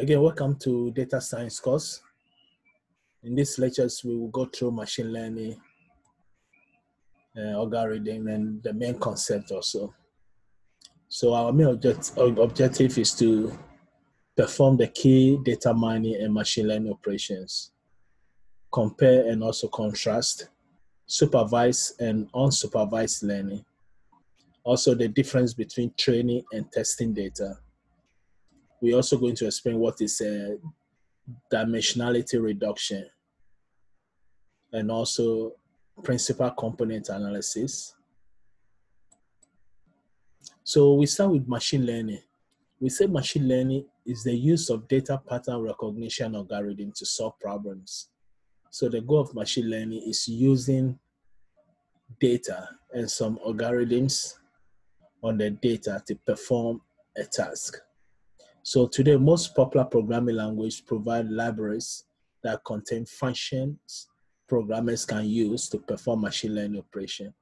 Again, welcome to data science course. In these lectures, we will go through machine learning, uh, algorithm, and the main concept also. So our main object, objective is to perform the key data mining and machine learning operations, compare and also contrast, supervised and unsupervised learning, also the difference between training and testing data. We're also going to explain what is a dimensionality reduction and also principal component analysis. So we start with machine learning. We say machine learning is the use of data pattern recognition algorithm to solve problems. So the goal of machine learning is using data and some algorithms on the data to perform a task. So today, most popular programming languages provide libraries that contain functions programmers can use to perform machine learning operation.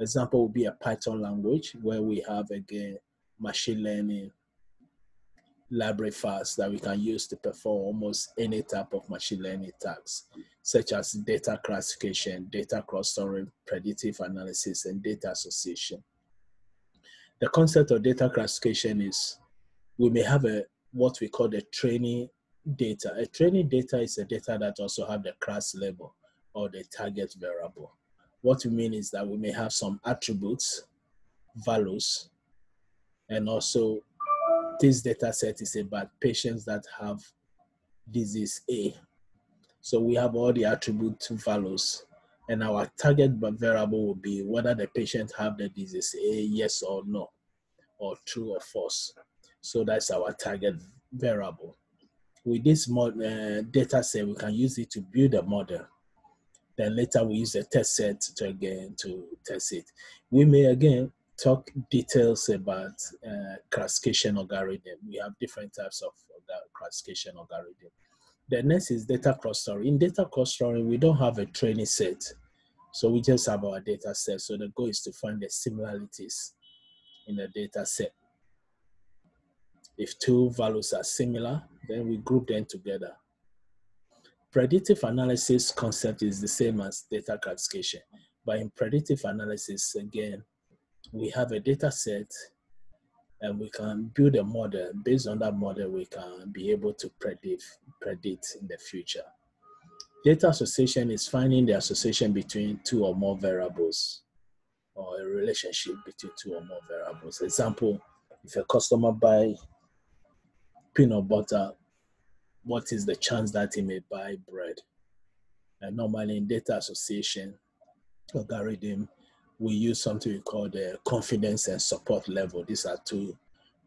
Example would be a Python language where we have again machine learning library files that we can use to perform almost any type of machine learning tasks, such as data classification, data clustering, predictive analysis, and data association. The concept of data classification is we may have a what we call the training data. A training data is a data that also have the class label or the target variable. What we mean is that we may have some attributes, values, and also this data set is about patients that have disease A. So we have all the attribute to values and our target variable will be whether the patient have the disease A, yes or no, or true or false. So that's our target variable. With this mod, uh, data set, we can use it to build a model. Then later we use a test set to again to test it. We may again talk details about uh, classification algorithm. We have different types of classification algorithm. The next is data clustering. In data clustering, we don't have a training set. So we just have our data set. So the goal is to find the similarities in the data set. If two values are similar, then we group them together. Predictive analysis concept is the same as data classification. But in predictive analysis, again, we have a data set and we can build a model. Based on that model, we can be able to predict, predict in the future. Data association is finding the association between two or more variables or a relationship between two or more variables. Example, if a customer buy peanut butter, what is the chance that he may buy bread? And normally in data association algorithm, we use something we call the confidence and support level. These are two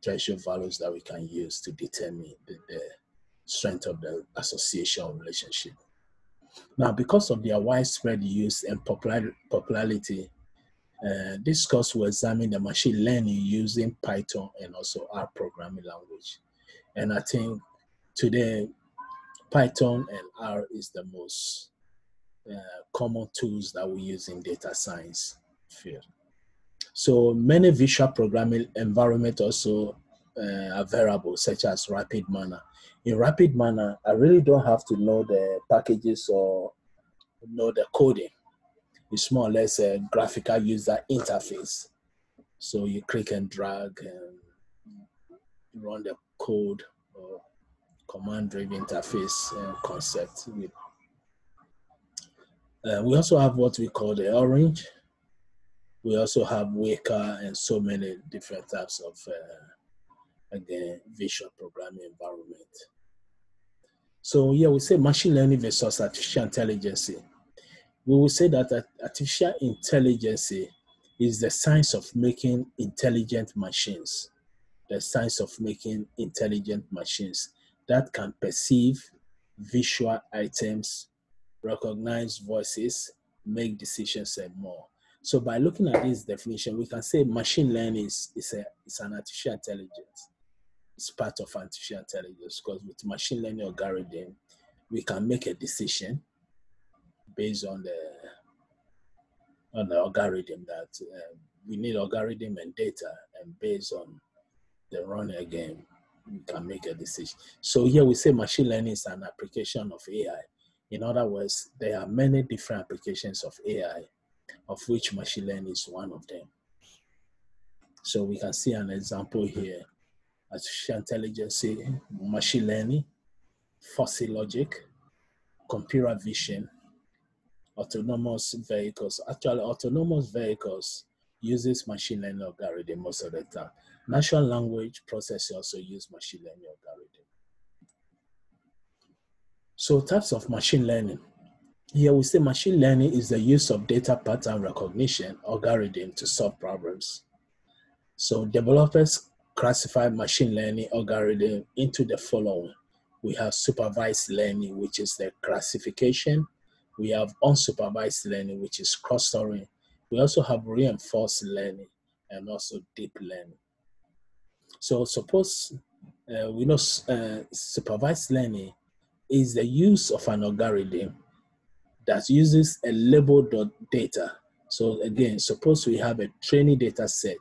threshold values that we can use to determine the, the strength of the association relationship. Now, because of their widespread use and popular, popularity, uh, this course will examine the machine learning using Python and also R programming language. And I think today, Python and R is the most uh, common tools that we use in data science field. So many visual programming environment also uh, available, such as RapidMiner. In RapidMiner, I really don't have to know the packages or know the coding. It's more or less a graphical user interface. So you click and drag and run the code or command-driven interface uh, concept. With, uh, we also have what we call the orange. We also have Weka and so many different types of uh, again visual programming environment. So yeah, we say machine learning versus artificial intelligence. We will say that artificial intelligence is the science of making intelligent machines the science of making intelligent machines that can perceive visual items, recognize voices, make decisions, and more. So by looking at this definition, we can say machine learning is, is, a, is an artificial intelligence. It's part of artificial intelligence because with machine learning algorithm, we can make a decision based on the on the algorithm that uh, we need algorithm and data and based on the run again, we can make a decision. So here we say machine learning is an application of AI. In other words, there are many different applications of AI, of which machine learning is one of them. So we can see an example here. Artificial intelligence, machine learning, fuzzy logic, computer vision, autonomous vehicles. Actually, autonomous vehicles uses machine learning algorithm most of the time. Natural language processing also use machine learning algorithm. So types of machine learning. Here we say machine learning is the use of data pattern recognition algorithm to solve problems. So developers classify machine learning algorithm into the following. We have supervised learning, which is the classification. We have unsupervised learning, which is clustering. We also have reinforced learning and also deep learning. So suppose uh, we know uh, supervised learning is the use of an algorithm that uses a labeled data. So again, suppose we have a training data set.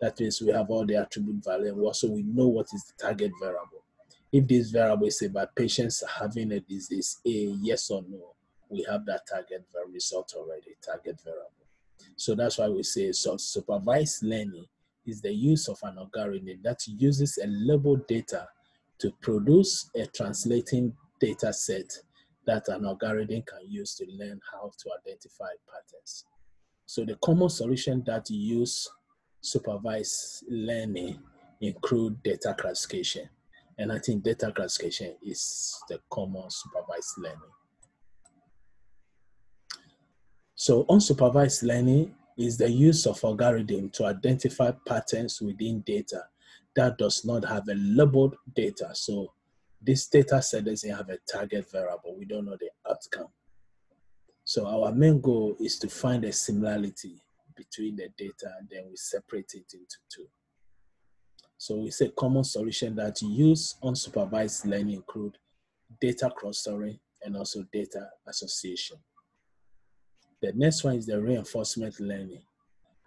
That means we have all the attribute value and also we know what is the target variable. If this variable is about patients having a disease A, yes or no, we have that target result already, target variable. So that's why we say so supervised learning is the use of an algorithm that uses a labeled data to produce a translating data set that an algorithm can use to learn how to identify patterns. So the common solution that use supervised learning include data classification. And I think data classification is the common supervised learning. So unsupervised learning is the use of algorithm to identify patterns within data that does not have a labeled data. So this data set doesn't have a target variable. We don't know the outcome. So our main goal is to find a similarity between the data and then we separate it into two. So we say common solution that use unsupervised learning include data clustering and also data association. The next one is the reinforcement learning.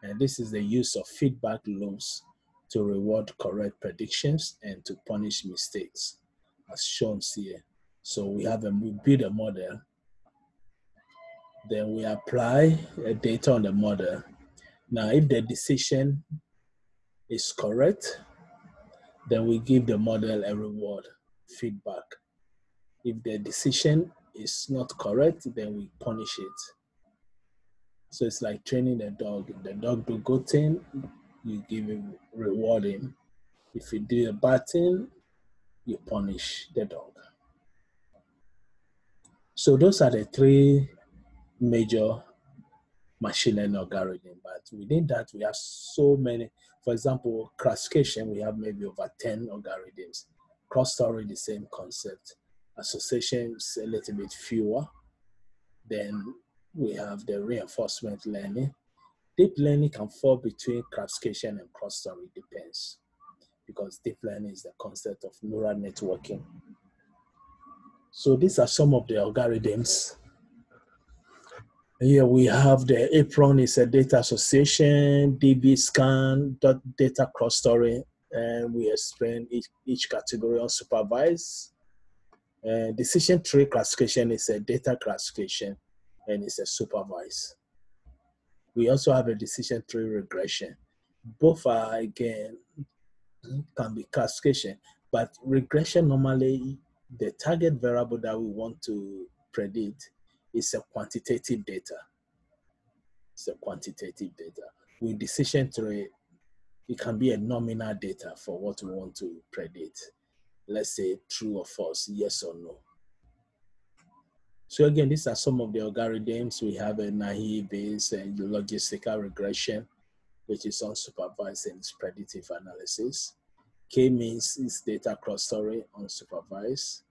And this is the use of feedback loops to reward correct predictions and to punish mistakes as shown here. So we have a, we build a model, then we apply a data on the model. Now, if the decision is correct, then we give the model a reward feedback. If the decision is not correct, then we punish it. So it's like training the dog. If the dog do good thing, you give him reward him. If you do a bad thing, you punish the dog. So those are the three major machine learning algorithms. But within that, we have so many. For example, classification, we have maybe over 10 algorithms. Clustering, the same concept. Associations, a little bit fewer. Then we have the reinforcement learning. Deep learning can fall between classification and clustering, depends because deep learning is the concept of neural networking. So these are some of the algorithms. Here we have the Apriori is a data association, DB DBSCAN, data clustering, and we explain each, each category unsupervised. Uh, decision tree classification is a data classification and it's a supervised. We also have a decision tree regression. Both are again can be classification, but regression normally the target variable that we want to predict is a quantitative data. It's a quantitative data. With decision tree, it can be a nominal data for what we want to predict. Let's say true or false, yes or no. So again, these are some of the algorithms. We have eh, a naive Bayes eh, and logistical regression, which is unsupervised and predictive analysis. K-means is data clustering unsupervised.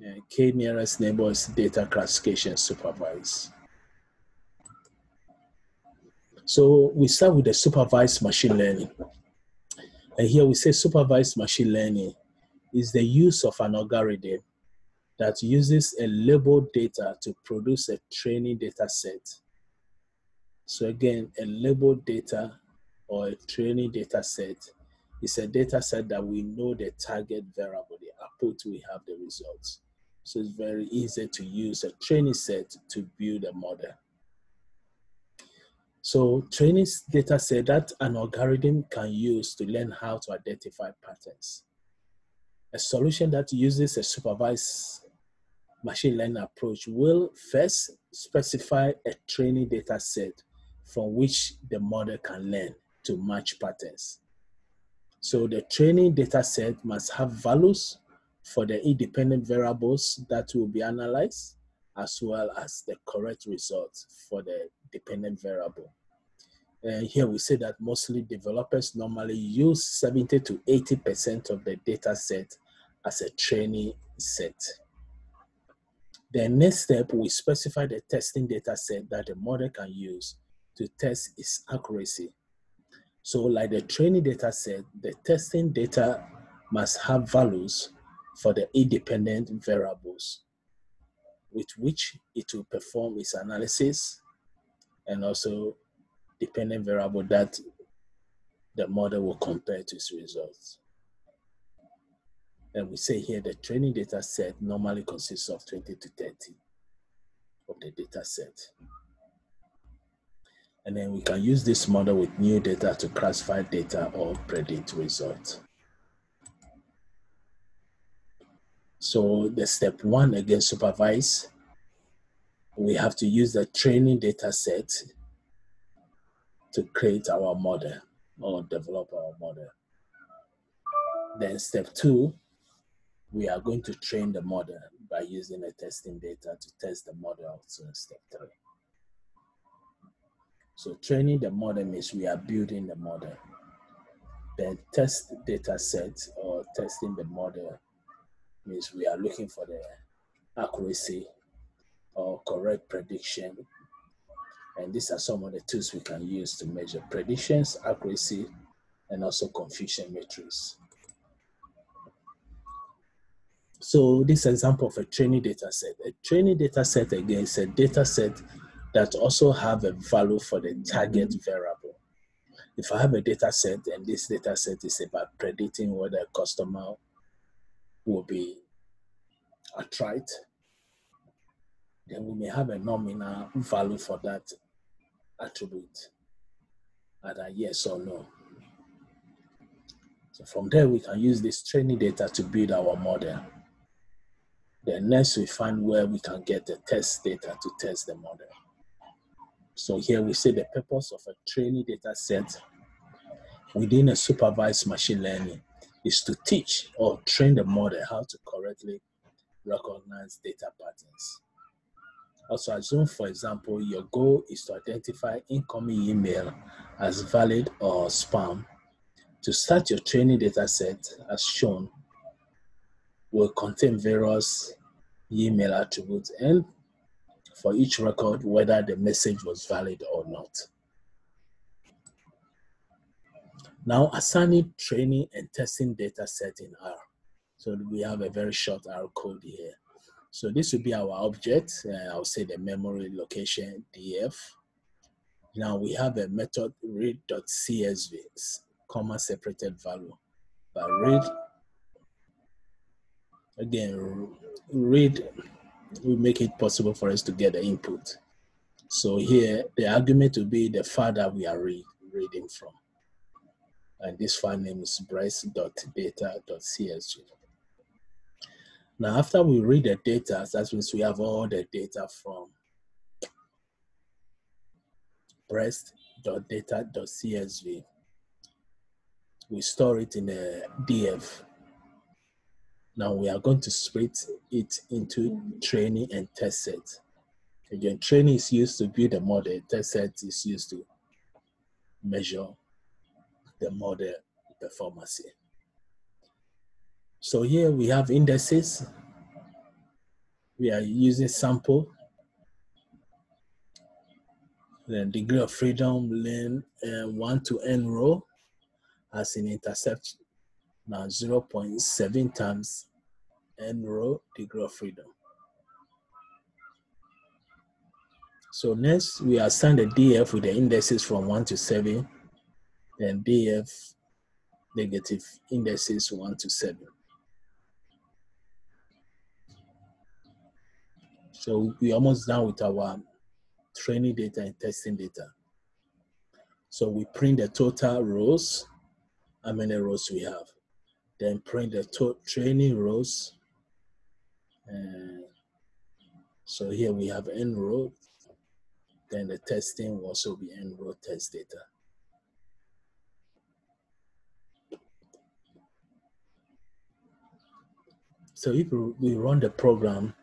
And K nearest neighbor is data classification supervised. So we start with the supervised machine learning. And here we say supervised machine learning is the use of an algorithm that uses a labeled data to produce a training data set. So again, a labeled data or a training data set is a data set that we know the target variable, the output, we have the results. So it's very easy to use a training set to build a model. So training data set that an algorithm can use to learn how to identify patterns. A solution that uses a supervised machine learning approach will first specify a training data set from which the model can learn to match patterns. So the training data set must have values for the independent variables that will be analyzed, as well as the correct results for the dependent variable. And here we say that mostly developers normally use 70 to 80% of the data set as a training set. The next step, we specify the testing data set that the model can use to test its accuracy. So like the training data set, the testing data must have values for the independent variables with which it will perform its analysis and also dependent variable that the model will compare to its results. And we say here the training data set normally consists of 20 to 30 of the data set. And then we can use this model with new data to classify data or predict results. So the step one again, supervise. We have to use the training data set to create our model or develop our model. Then step two, we are going to train the model by using the testing data to test the model also in step three. So training the model means we are building the model. Then test data set or testing the model means we are looking for the accuracy or correct prediction. And these are some of the tools we can use to measure predictions, accuracy, and also confusion matrix. So this example of a training data set. A training data set again is a data set that also have a value for the target variable. If I have a data set and this data set is about predicting whether a customer will be attrite, then we may have a nominal value for that attribute, either yes or no. So from there, we can use this training data to build our model. Then next, we find where we can get the test data to test the model. So here we say the purpose of a training data set within a supervised machine learning is to teach or train the model how to correctly recognize data patterns. Also assume, for example, your goal is to identify incoming email as valid or spam. To start your training data set as shown will contain various email attributes and for each record whether the message was valid or not. Now assigning training and testing data set in R. So we have a very short R code here. So this will be our object. Uh, I'll say the memory location df. Now we have a method read.csv, comma separated value. But read, again, read will make it possible for us to get the input. So here, the argument will be the file that we are read, reading from. And this file name is breast.data.csv. Now, after we read the data, that means we have all the data from breast.data.csv. We store it in a DF now we are going to split it into training and test set. Again, training is used to build a model, test set is used to measure the model performance. So here we have indices. We are using sample, then degree of freedom, length, uh, one to n row as in intercept now 0.7 times n row degree of freedom. So next we assign the DF with the indices from 1 to 7, then DF negative indices 1 to 7. So we're almost done with our training data and testing data. So we print the total rows, how many rows we have. Then print the training rows. And so here we have row. Then the testing will also be row test data. So if we run the program,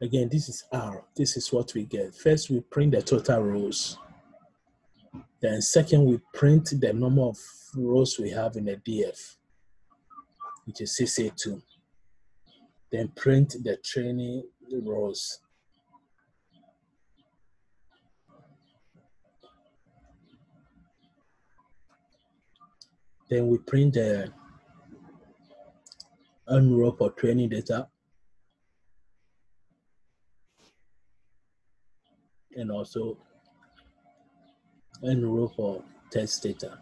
again, this is R. This is what we get. First, we print the total rows. Then second, we print the number of rows we have in the DF, which is CC2. Then print the training rows. Then we print the unrow for training data. And also enroll for test data.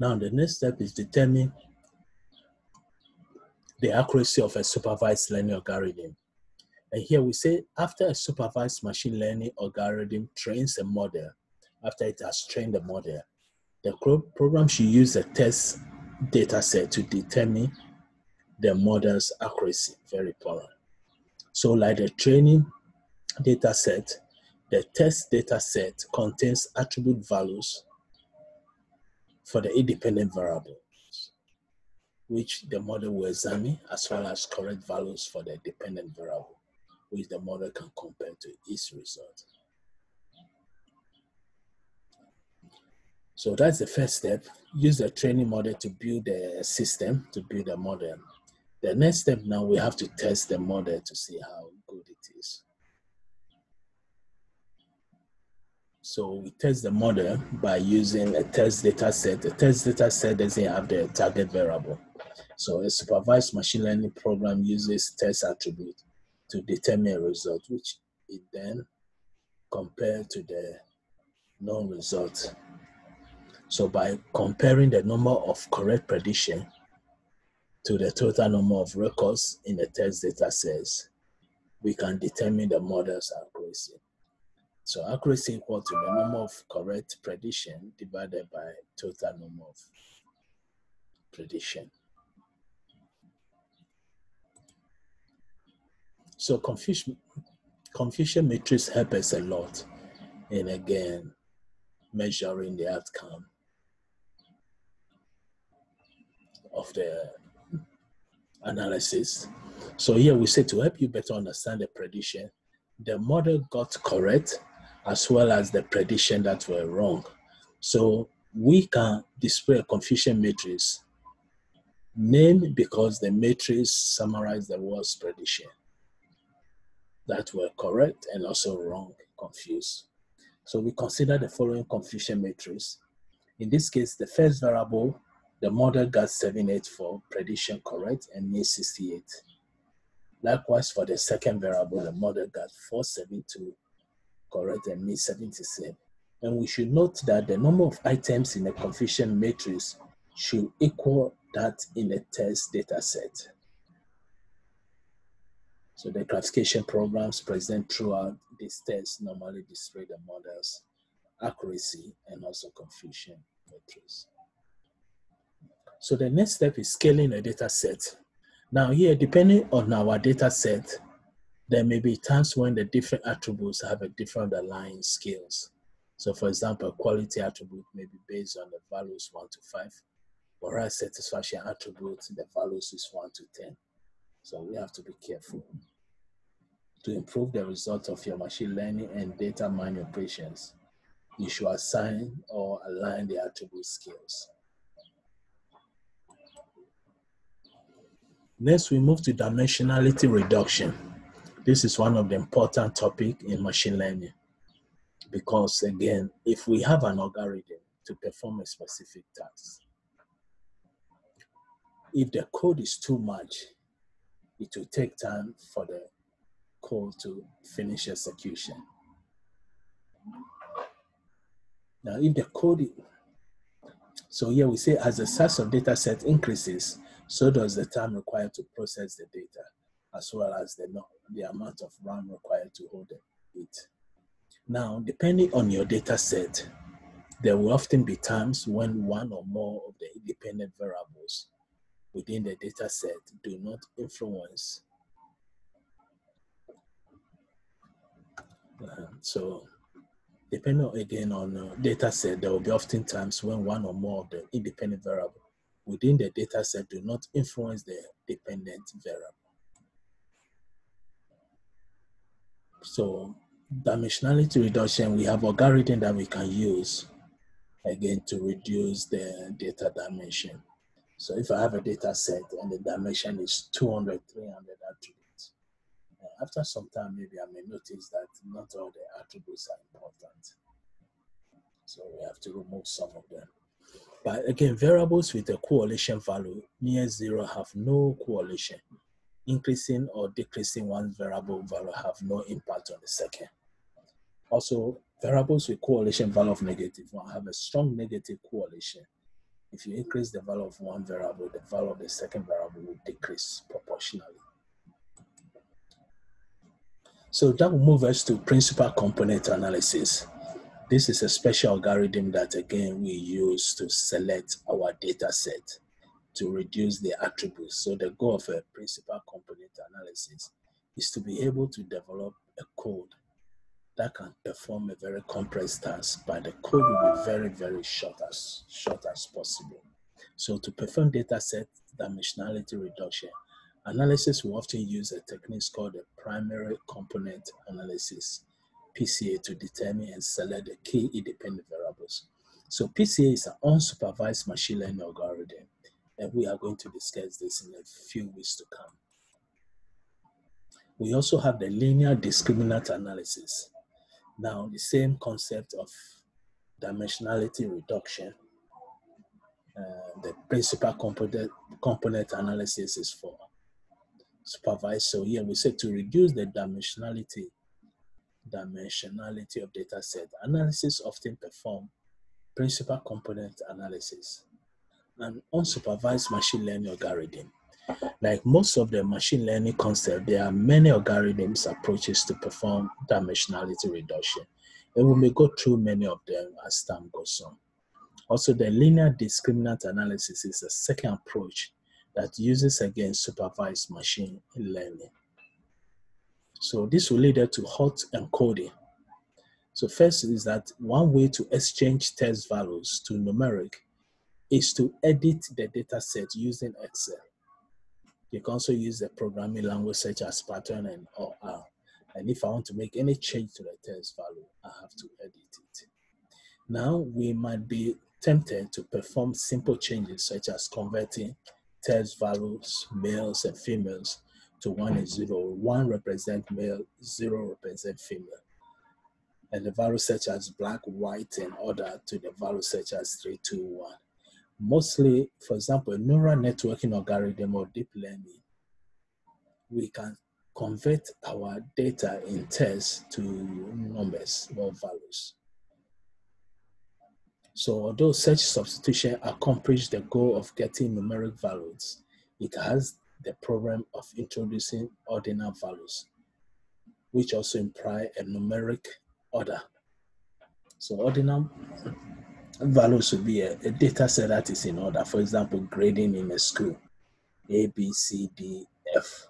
Now the next step is determine the accuracy of a supervised learning algorithm. And here we say after a supervised machine learning algorithm trains a model, after it has trained the model, the program should use a test data set to determine the model's accuracy. Very important. So like the training data set, the test data set contains attribute values for the independent variables, which the model will examine, as well as correct values for the dependent variable, which the model can compare to its result. So that's the first step. Use the training model to build the system, to build a model. The next step now, we have to test the model to see how good it is. So we test the model by using a test data set. The test data set doesn't have the target variable. So a supervised machine learning program uses test attribute to determine a result, which it then compare to the known result so by comparing the number of correct prediction to the total number of records in the test data sets, we can determine the model's accuracy. So accuracy equal to the number of correct prediction divided by total number of prediction. So confusion, matrix help us a lot in again measuring the outcome of the analysis. So here we say to help you better understand the prediction, the model got correct as well as the prediction that were wrong. So we can display a confusion matrix named because the matrix summarized the worst prediction that were correct and also wrong, confused. So we consider the following confusion matrix. In this case, the first variable the model got 784 prediction correct and mean 68. Likewise, for the second variable, the model got 472 correct and mean 77. And we should note that the number of items in the confusion matrix should equal that in the test data set. So the classification programs present throughout this test normally display the model's accuracy and also confusion matrix. So the next step is scaling a data set. Now here, depending on our data set, there may be times when the different attributes have a different underlying scales. So for example, quality attribute may be based on the values one to five, whereas satisfaction attribute, the values is one to 10. So we have to be careful. To improve the results of your machine learning and data mining operations, you should assign or align the attribute scales. Next, we move to dimensionality reduction. This is one of the important topic in machine learning because again, if we have an algorithm to perform a specific task, if the code is too much, it will take time for the code to finish execution. Now, if the code, so here we say as the size of data set increases, so does the time required to process the data, as well as the, the amount of RAM required to hold it. Now, depending on your data set, there will often be times when one or more of the independent variables within the data set do not influence. Uh, so depending again on uh, data set, there will be often times when one or more of the independent variable within the data set do not influence the dependent variable. So dimensionality reduction, we have algorithm that we can use again to reduce the data dimension. So if I have a data set and the dimension is 200, 300 attributes, after some time, maybe I may notice that not all the attributes are important. So we have to remove some of them. But again, variables with a correlation value near zero have no correlation. Increasing or decreasing one variable value have no impact on the second. Also, variables with correlation value of negative one have a strong negative correlation. If you increase the value of one variable, the value of the second variable will decrease proportionally. So that will move us to principal component analysis. This is a special algorithm that again we use to select our data set to reduce the attributes. So the goal of a principal analysis is to be able to develop a code that can perform a very complex task, but the code will be very, very short as short as possible. So to perform data set dimensionality reduction, analysis will often use a technique called the primary component analysis, PCA, to determine and select the key independent variables. So PCA is an unsupervised machine learning algorithm, and we are going to discuss this in a few weeks to come. We also have the linear discriminant analysis. Now, the same concept of dimensionality reduction, uh, the principal component, component analysis is for supervised. So here we say to reduce the dimensionality, dimensionality of data set, analysis often perform principal component analysis and unsupervised machine learning algorithm like most of the machine learning concepts, there are many algorithms approaches to perform dimensionality reduction. And we may go through many of them as time goes on. Also, the linear discriminant analysis is a second approach that uses again supervised machine learning. So this will lead to hot encoding. So first is that one way to exchange test values to numeric is to edit the data set using Excel. You can also use a programming language such as Python and or R. And if I want to make any change to the test value, I have to edit it. Now we might be tempted to perform simple changes such as converting test values, males and females, to one and zero. One represent male, zero represent female. And the values such as black, white, and other to the values such as three, two, one mostly, for example, neural networking or algorithm or deep learning, we can convert our data in text to numbers or values. So although such substitution accomplishes the goal of getting numeric values, it has the problem of introducing ordinal values, which also imply a numeric order. So ordinal value should be a, a, data set that is in order. For example, grading in a school, A, B, C, D, F.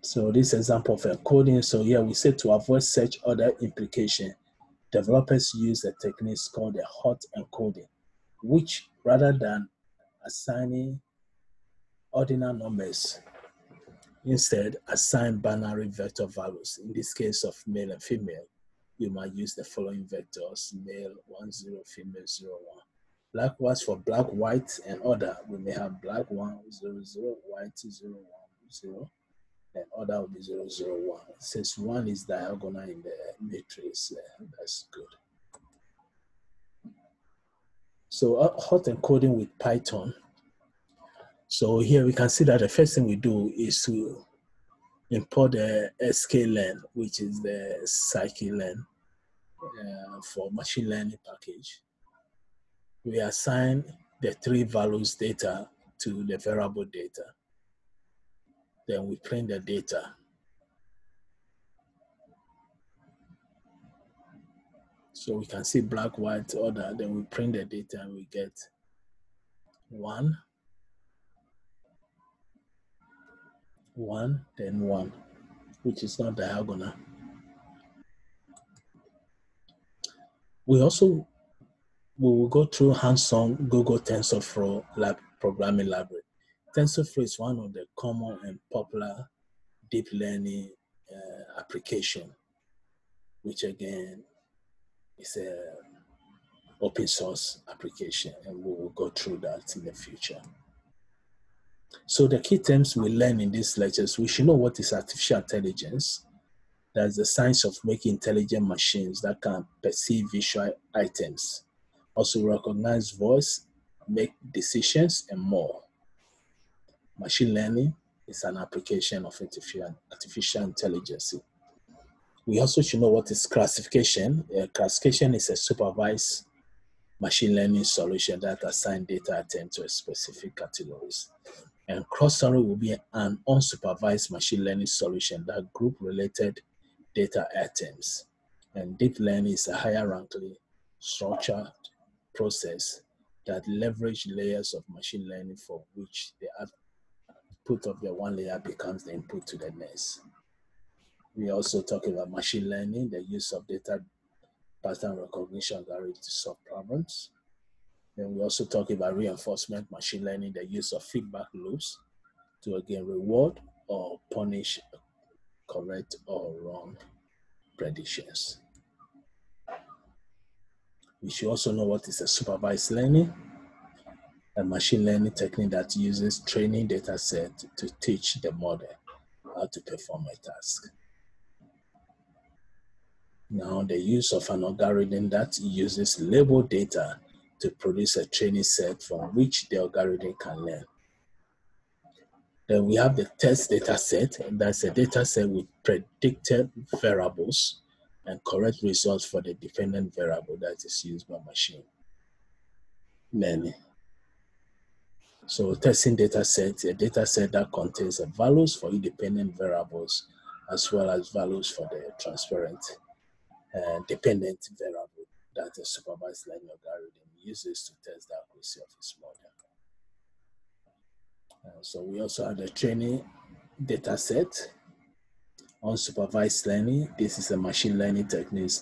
So this example of encoding. So here we say to avoid such other implication, developers use a technique called a hot encoding, which rather than assigning ordinal numbers Instead, assign binary vector values. In this case of male and female, you might use the following vectors, male 1, 0, female 0, 1. Likewise, for black, white, and other, we may have black 1, 0, 0, white 0, 1, 0, and other will be 0, 0, 1. Since 1 is diagonal in the matrix, uh, that's good. So uh, hot encoding with Python so here we can see that the first thing we do is to import the sklearn, which is the scikit-learn uh, for machine learning package. We assign the three values data to the variable data. Then we print the data. So we can see black, white order, then we print the data and we get one, one, then one, which is not diagonal. We also we will go through hands-on Google TensorFlow lab programming library. TensorFlow is one of the common and popular deep learning uh, application, which again is a open source application, and we will go through that in the future. So the key terms we learn in these lectures, we should know what is artificial intelligence. That's the science of making intelligent machines that can perceive visual items, also recognize voice, make decisions, and more. Machine learning is an application of artificial, intelligence. We also should know what is classification. Uh, classification is a supervised machine learning solution that assign data item to a specific categories. And clustering will be an unsupervised machine learning solution that group related data items. And deep learning is a rankly structured process that leverage layers of machine learning for which the output of the one layer becomes the input to the next. We also talk about machine learning, the use of data pattern recognition to solve problems. Then we also talk about reinforcement machine learning, the use of feedback loops to again reward or punish correct or wrong predictions. We should also know what is a supervised learning, a machine learning technique that uses training data set to teach the model how to perform a task. Now, the use of an algorithm that uses label data to produce a training set from which the algorithm can learn. Then we have the test data set, and that's a data set with predicted variables and correct results for the dependent variable that is used by machine learning. So testing data set, a data set that contains the values for independent variables as well as values for the transparent uh, dependent variable that a supervised learning algorithm uses to test the accuracy of its model. Uh, so we also have the training data set unsupervised learning. This is a machine learning technique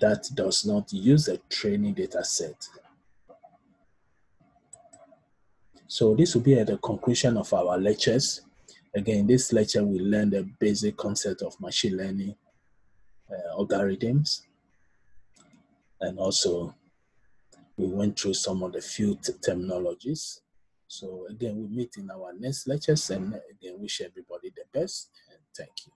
that does not use a training data set. So this will be at the conclusion of our lectures. Again, in this lecture, we learned the basic concept of machine learning uh, algorithms. And also, we went through some of the few terminologies. So again, we meet in our next lectures and again, wish everybody the best and thank you.